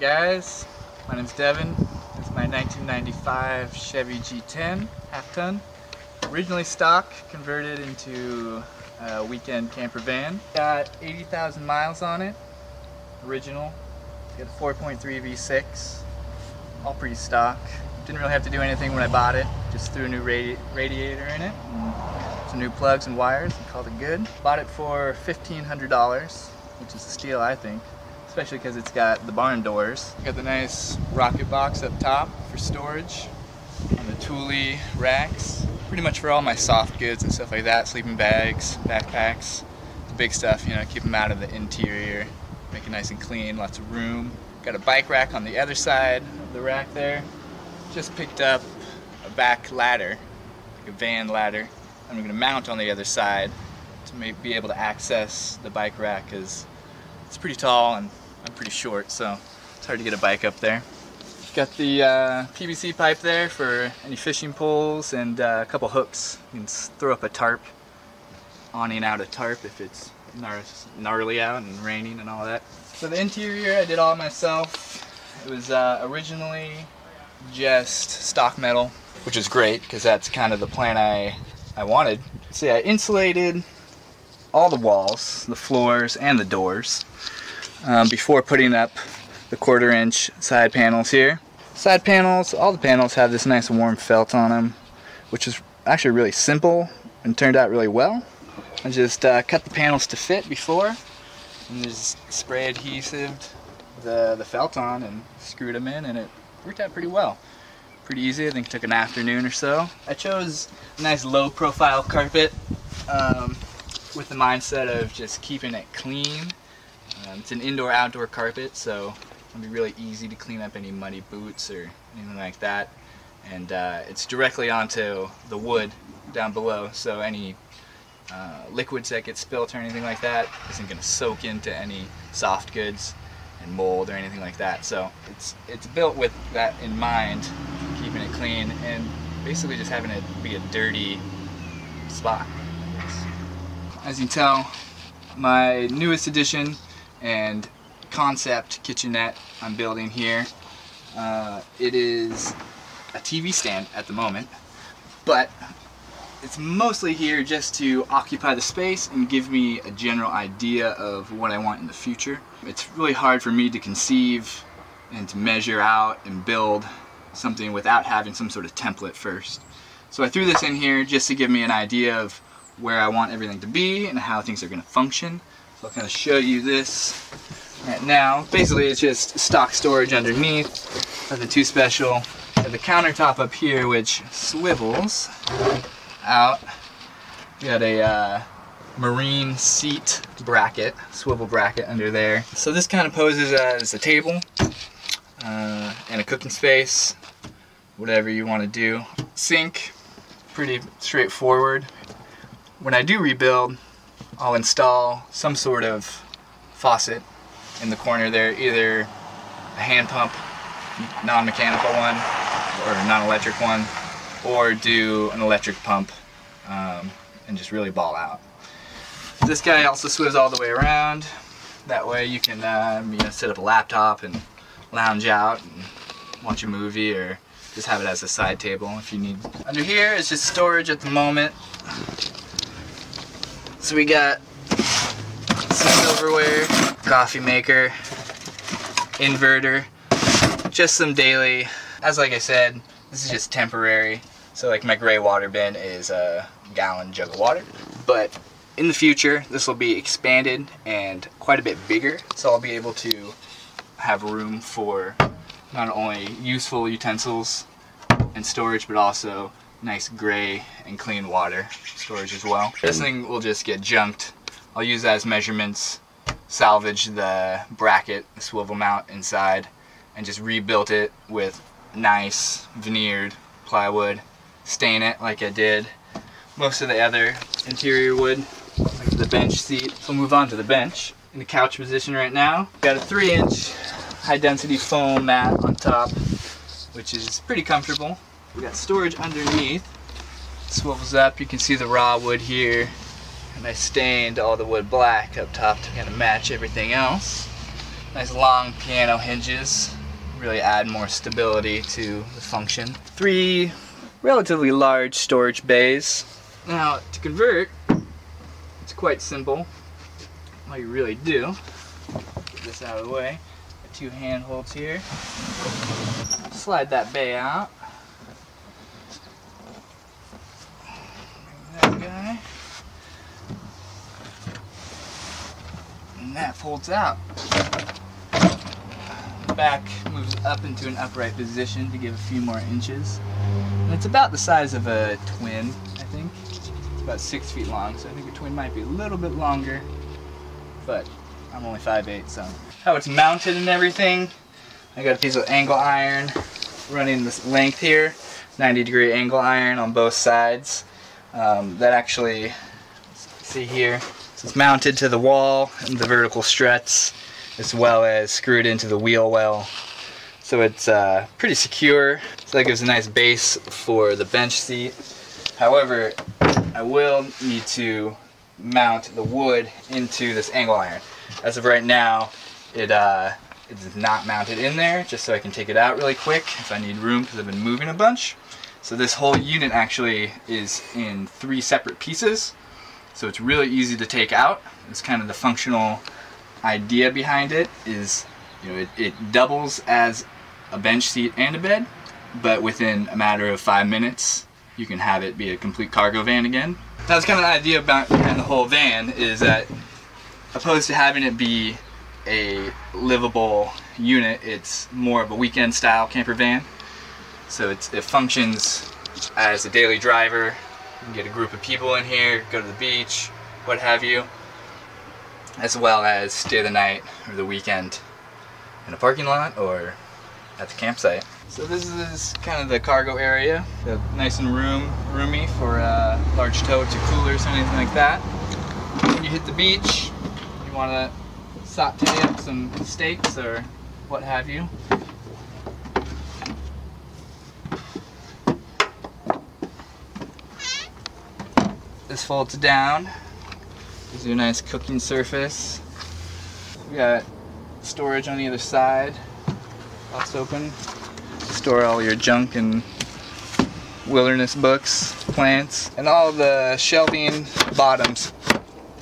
guys? My name's Devin. This is my 1995 Chevy G10 half ton. Originally stock, converted into a weekend camper van. Got 80,000 miles on it. Original. Got a 4.3 V6. All pretty stock. Didn't really have to do anything when I bought it. Just threw a new radi radiator in it. Some new plugs and wires and called it good. Bought it for $1,500, which is a steal I think especially because it's got the barn doors. Got the nice rocket box up top for storage on the Thule racks. Pretty much for all my soft goods and stuff like that, sleeping bags, backpacks, the big stuff, you know, keep them out of the interior, make it nice and clean, lots of room. Got a bike rack on the other side of the rack there. Just picked up a back ladder, like a van ladder. I'm gonna mount on the other side to be able to access the bike rack because it's pretty tall and I'm pretty short, so it's hard to get a bike up there. Got the uh, PVC pipe there for any fishing poles and uh, a couple hooks. You can throw up a tarp, awning out a tarp if it's gnarly out and raining and all that. So the interior I did all myself. It was uh, originally just stock metal, which is great because that's kind of the plan I, I wanted. See, I insulated all the walls, the floors, and the doors um, before putting up the quarter inch side panels here. Side panels, all the panels have this nice warm felt on them, which is actually really simple and turned out really well. I just uh, cut the panels to fit before and just spray adhesive the, the felt on and screwed them in and it worked out pretty well. Pretty easy, I think it took an afternoon or so. I chose a nice low profile carpet um, with the mindset of just keeping it clean um, it's an indoor-outdoor carpet, so it'll be really easy to clean up any muddy boots or anything like that. And uh, it's directly onto the wood down below, so any uh, liquids that get spilt or anything like that isn't going to soak into any soft goods and mold or anything like that. So it's it's built with that in mind, keeping it clean and basically just having it be a dirty spot. As you can tell, my newest addition and concept kitchenette I'm building here. Uh, it is a TV stand at the moment, but it's mostly here just to occupy the space and give me a general idea of what I want in the future. It's really hard for me to conceive and to measure out and build something without having some sort of template first. So I threw this in here just to give me an idea of where I want everything to be and how things are going to function. So I'll kind of show you this right now. Basically, it's just stock storage underneath. Nothing too special. Have the countertop up here, which swivels out. We got a uh, marine seat bracket, swivel bracket under there. So this kind of poses as a table uh, and a cooking space, whatever you want to do. Sink, pretty straightforward. When I do rebuild, I'll install some sort of faucet in the corner there, either a hand pump, non-mechanical one, or a non-electric one, or do an electric pump um, and just really ball out. This guy also swivels all the way around. That way you can um, you know, set up a laptop and lounge out and watch a movie or just have it as a side table if you need. Under here is just storage at the moment. So we got some silverware, coffee maker, inverter, just some daily. As like I said, this is just temporary. So like my gray water bin is a gallon jug of water. But in the future, this will be expanded and quite a bit bigger. So I'll be able to have room for not only useful utensils and storage, but also nice gray and clean water storage as well. This thing will just get junked. I'll use that as measurements, salvage the bracket, the swivel mount inside, and just rebuilt it with nice veneered plywood. Stain it like I did most of the other interior wood, like the bench seat. So we'll move on to the bench. In the couch position right now, got a three inch high density foam mat on top, which is pretty comfortable. We got storage underneath. Swivels up, you can see the raw wood here. And I stained all the wood black up top to kind of match everything else. Nice long piano hinges. Really add more stability to the function. Three relatively large storage bays. Now, to convert, it's quite simple. All you really do, get this out of the way, two handholds here. Slide that bay out. That guy. And that folds out. Back moves up into an upright position to give a few more inches. And it's about the size of a twin, I think. It's about six feet long, so I think a twin might be a little bit longer. But I'm only 5'8", so. How it's mounted and everything, I got a piece of angle iron running this length here, 90 degree angle iron on both sides. Um, that actually, see here, it's mounted to the wall and the vertical struts as well as screwed into the wheel well. So it's uh, pretty secure. So that gives a nice base for the bench seat. However, I will need to mount the wood into this angle iron. As of right now, it uh, it's not mounted in there, just so I can take it out really quick if I need room because I've been moving a bunch. So this whole unit actually is in three separate pieces. So it's really easy to take out. It's kind of the functional idea behind it is, you know, it, it doubles as a bench seat and a bed, but within a matter of five minutes, you can have it be a complete cargo van again. That's kind of the idea behind the whole van is that opposed to having it be a livable unit, it's more of a weekend style camper van. So it functions as a daily driver. You can get a group of people in here, go to the beach, what have you, as well as stay the night or the weekend in a parking lot or at the campsite. So this is kind of the cargo area, nice and room, roomy for uh, large totes or coolers or anything like that. When you hit the beach, you want to saute up some steaks or what have you. This folds down, gives you a nice cooking surface. We got storage on either side, lots open. Store all your junk and wilderness books, plants, and all the shelving bottoms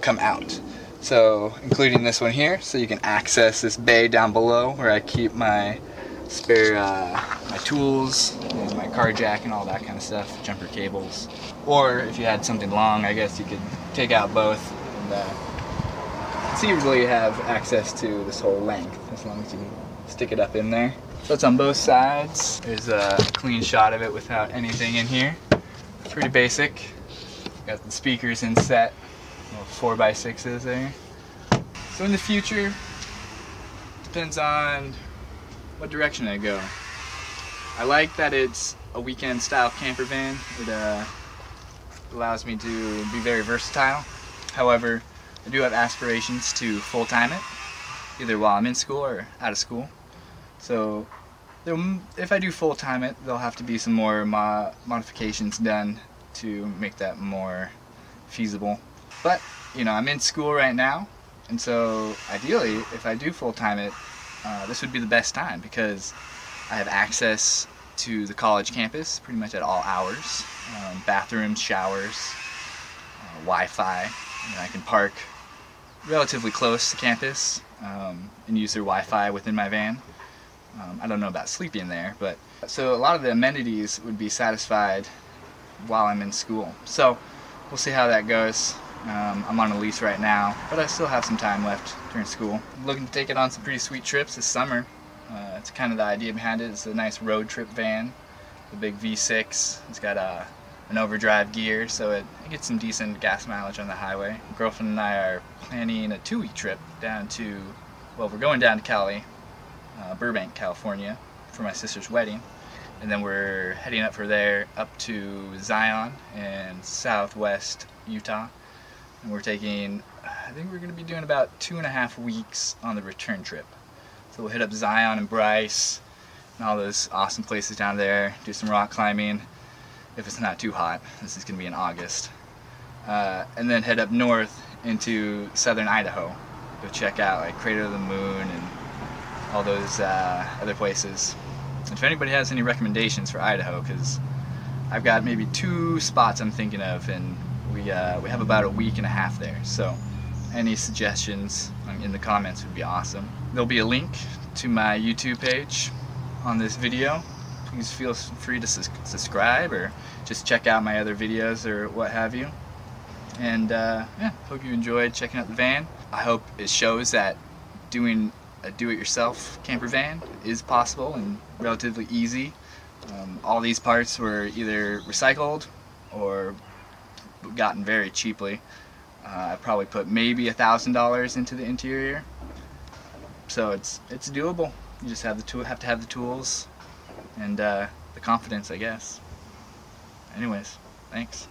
come out. So including this one here, so you can access this bay down below where I keep my spare uh, my tools, my car jack and all that kind of stuff, jumper cables. Or if you had something long, I guess you could take out both. And, uh, really have access to this whole length as long as you stick it up in there. So it's on both sides. There's a clean shot of it without anything in here. Pretty basic. Got the speakers in set by sixes there. So in the future, depends on what direction I go. I like that it's a weekend style camper van. It uh, allows me to be very versatile. However, I do have aspirations to full-time it, either while I'm in school or out of school. So if I do full-time it, there'll have to be some more mo modifications done to make that more feasible. But, you know, I'm in school right now, and so ideally, if I do full-time it, uh, this would be the best time because I have access to the college campus pretty much at all hours. Um, bathrooms, showers, uh, Wi-Fi. I can park relatively close to campus um, and use their Wi-Fi within my van. Um, I don't know about sleeping there, but so a lot of the amenities would be satisfied while I'm in school. So we'll see how that goes. Um, I'm on a lease right now, but I still have some time left during school. I'm looking to take it on some pretty sweet trips this summer. Uh, it's kind of the idea behind it. It's a nice road trip van, the big V6. It's got a, an overdrive gear, so it, it gets some decent gas mileage on the highway. My girlfriend and I are planning a two-week trip down to, well, we're going down to Cali, uh, Burbank, California, for my sister's wedding. And then we're heading up for there up to Zion and southwest Utah and we're taking, I think we're going to be doing about two and a half weeks on the return trip. So we'll hit up Zion and Bryce and all those awesome places down there, do some rock climbing if it's not too hot. This is going to be in August. Uh, and then head up north into southern Idaho. Go check out like Crater of the Moon and all those uh, other places. If anybody has any recommendations for Idaho, because I've got maybe two spots I'm thinking of, and we uh, we have about a week and a half there. So any suggestions in the comments would be awesome. There'll be a link to my YouTube page on this video. Please feel free to subscribe or just check out my other videos or what have you. And uh, yeah, hope you enjoyed checking out the van. I hope it shows that doing a do-it-yourself camper van is possible and relatively easy. Um, all these parts were either recycled or gotten very cheaply. Uh, I probably put maybe a thousand dollars into the interior, so it's it's doable. You just have the tool, have to have the tools, and uh, the confidence, I guess. Anyways, thanks.